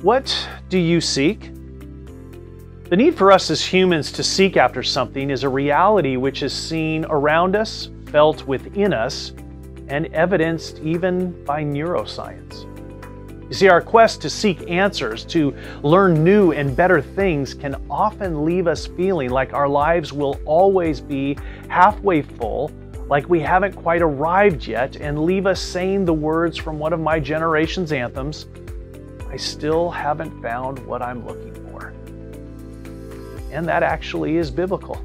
What do you seek? The need for us as humans to seek after something is a reality which is seen around us, felt within us, and evidenced even by neuroscience. You see, our quest to seek answers, to learn new and better things, can often leave us feeling like our lives will always be halfway full, like we haven't quite arrived yet, and leave us saying the words from one of my generation's anthems I still haven't found what I'm looking for and that actually is biblical.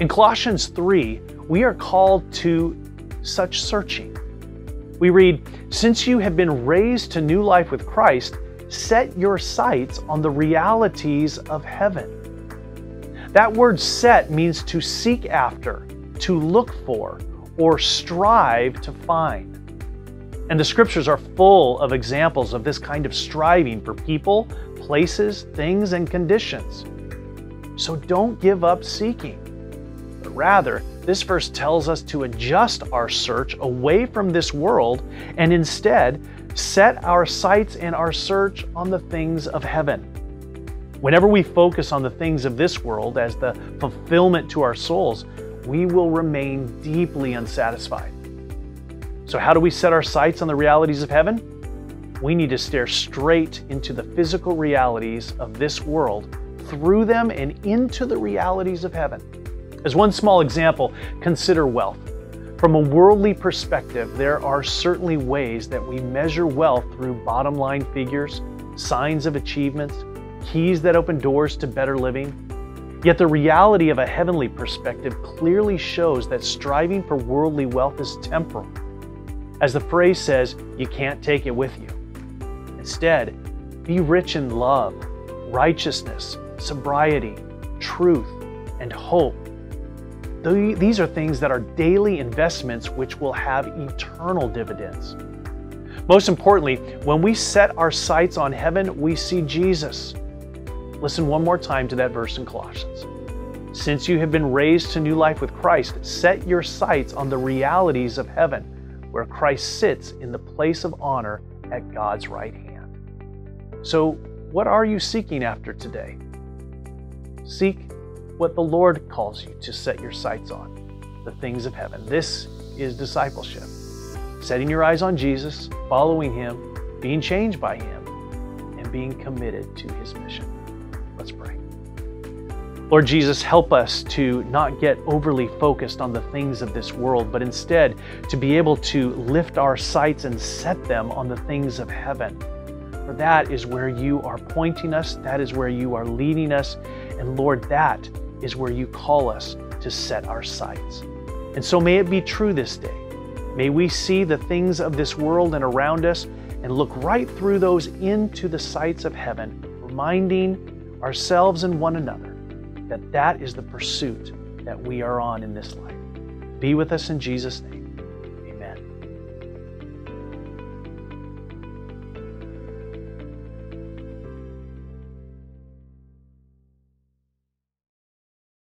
In Colossians 3, we are called to such searching. We read, Since you have been raised to new life with Christ, set your sights on the realities of heaven. That word set means to seek after, to look for, or strive to find. And the scriptures are full of examples of this kind of striving for people, places, things, and conditions. So don't give up seeking. But rather, this verse tells us to adjust our search away from this world and instead set our sights and our search on the things of heaven. Whenever we focus on the things of this world as the fulfillment to our souls, we will remain deeply unsatisfied. So, how do we set our sights on the realities of heaven? We need to stare straight into the physical realities of this world through them and into the realities of heaven. As one small example, consider wealth. From a worldly perspective, there are certainly ways that we measure wealth through bottom line figures, signs of achievements, keys that open doors to better living. Yet the reality of a heavenly perspective clearly shows that striving for worldly wealth is temporal. As the phrase says, you can't take it with you. Instead, be rich in love, righteousness, sobriety, truth, and hope. These are things that are daily investments which will have eternal dividends. Most importantly, when we set our sights on heaven, we see Jesus. Listen one more time to that verse in Colossians. Since you have been raised to new life with Christ, set your sights on the realities of heaven, where Christ sits in the place of honor at God's right hand. So, what are you seeking after today? Seek what the Lord calls you to set your sights on, the things of heaven. This is discipleship. Setting your eyes on Jesus, following Him, being changed by Him, and being committed to His mission. Lord Jesus, help us to not get overly focused on the things of this world, but instead to be able to lift our sights and set them on the things of heaven. For that is where you are pointing us, that is where you are leading us, and Lord, that is where you call us to set our sights. And so may it be true this day. May we see the things of this world and around us and look right through those into the sights of heaven, reminding ourselves and one another that that is the pursuit that we are on in this life. Be with us in Jesus' name.